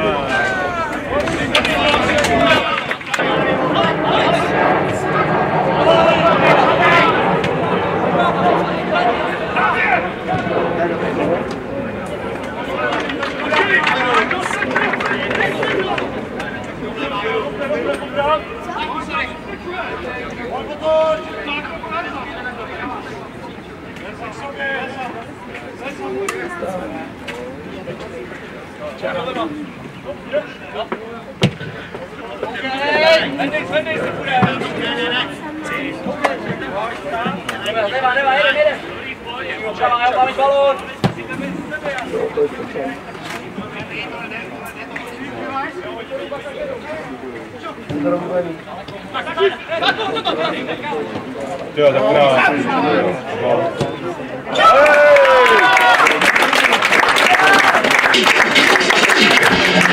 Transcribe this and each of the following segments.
Uh, Leva, leva, jede, jede. Čava, já mám balón. Jo, tak krásný.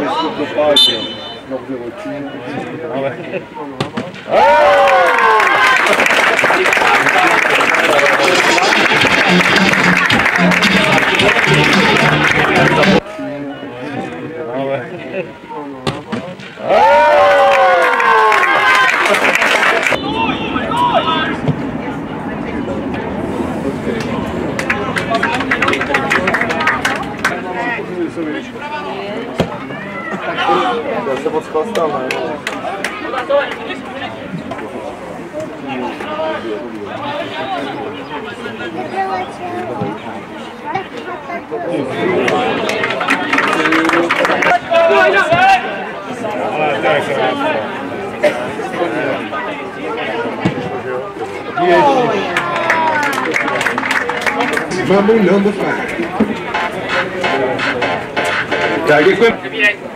виступу Павлі зробили оцінку. Але... Владивостока. Né? Vamos, lá Fábio. Tá aqui com...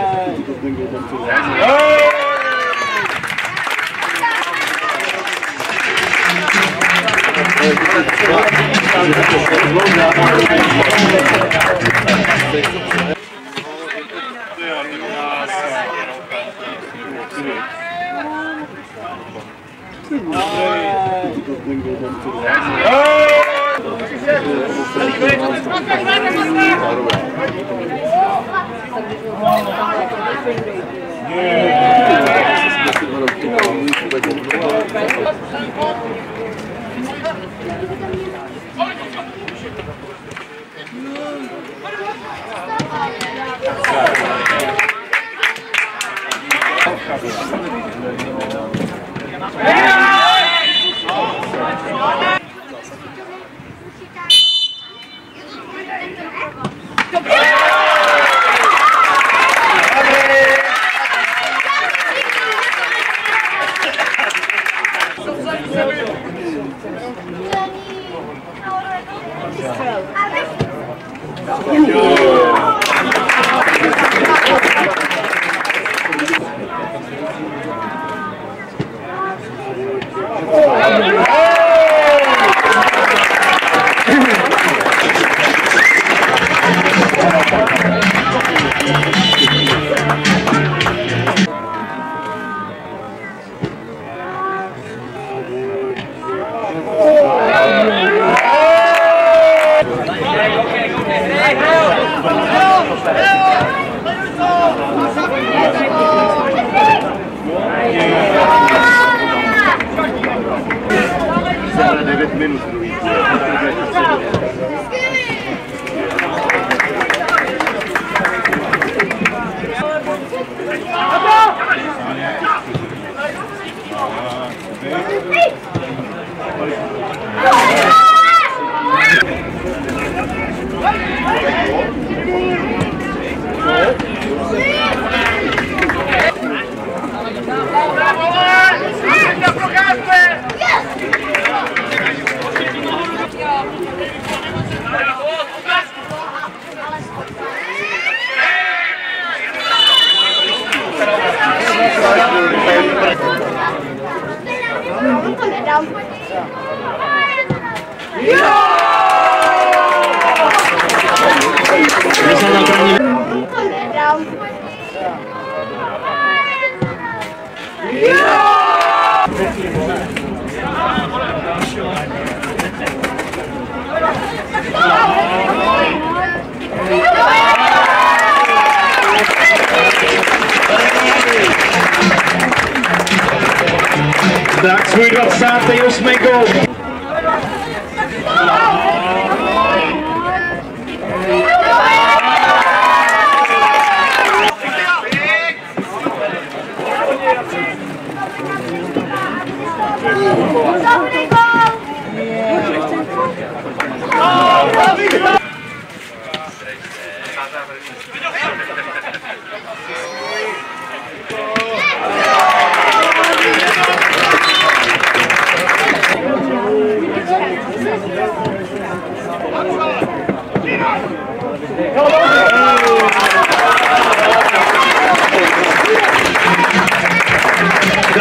듣는 게좀 좋아요. 듣는 네, 게좀 좋아요. Yeah. Mrs. Dags voor got Santa Theos Menkel.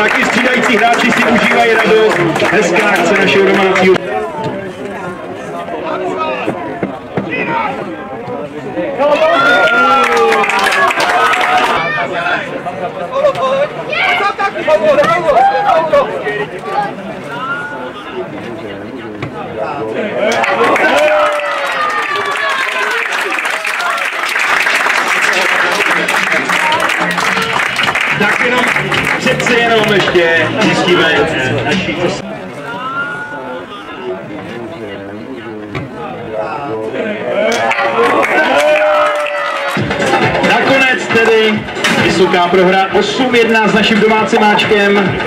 Taky střídající hráči si užívají radost. Hezká akce našeho domácího. Oh, zjistíme naší Nakonec tedy vysoká prohra 8-1 s naším domácím máčkem.